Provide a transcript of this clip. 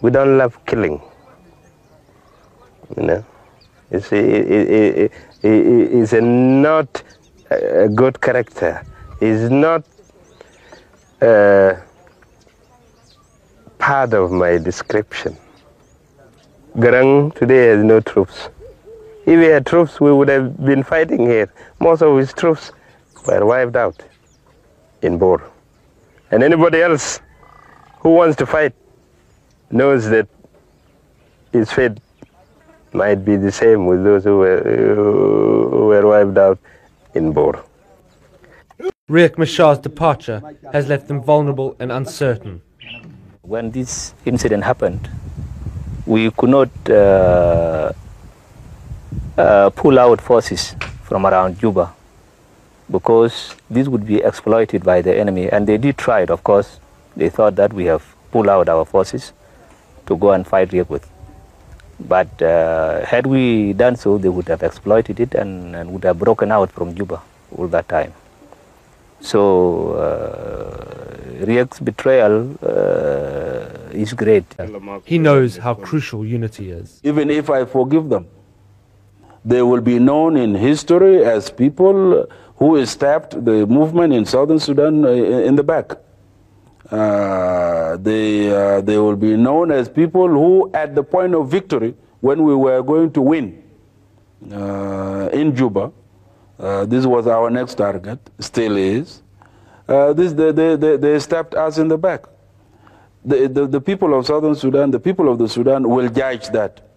We don't love killing. You know, it's, it, it, it, it's not a good character. It's not uh, part of my description. Garang today has no troops. If he had troops, we would have been fighting here. Most of his troops were wiped out in Bor. And anybody else who wants to fight knows that his fate might be the same with those who were, who were wiped out in Bor. Riek Machar's departure has left them vulnerable and uncertain. When this incident happened, we could not uh, uh, pull out forces from around Juba because this would be exploited by the enemy. And they did try it, of course. They thought that we have pulled out our forces to go and fight Riek with. But uh, had we done so, they would have exploited it and, and, would have broken out from Juba all that time. So uh, Riek's betrayal uh, is great. He knows how crucial unity is. Even if I forgive them, they will be known in history as people who stabbed the movement in southern Sudan uh, in the back. Uh, they, uh, they will be known as people who, at the point of victory, when we were going to win uh, in Juba, uh, this was our next target, still is. This, they, they, they, they stabbed us in the back. The, the, the people of southern Sudan, the people of the Sudan will judge that.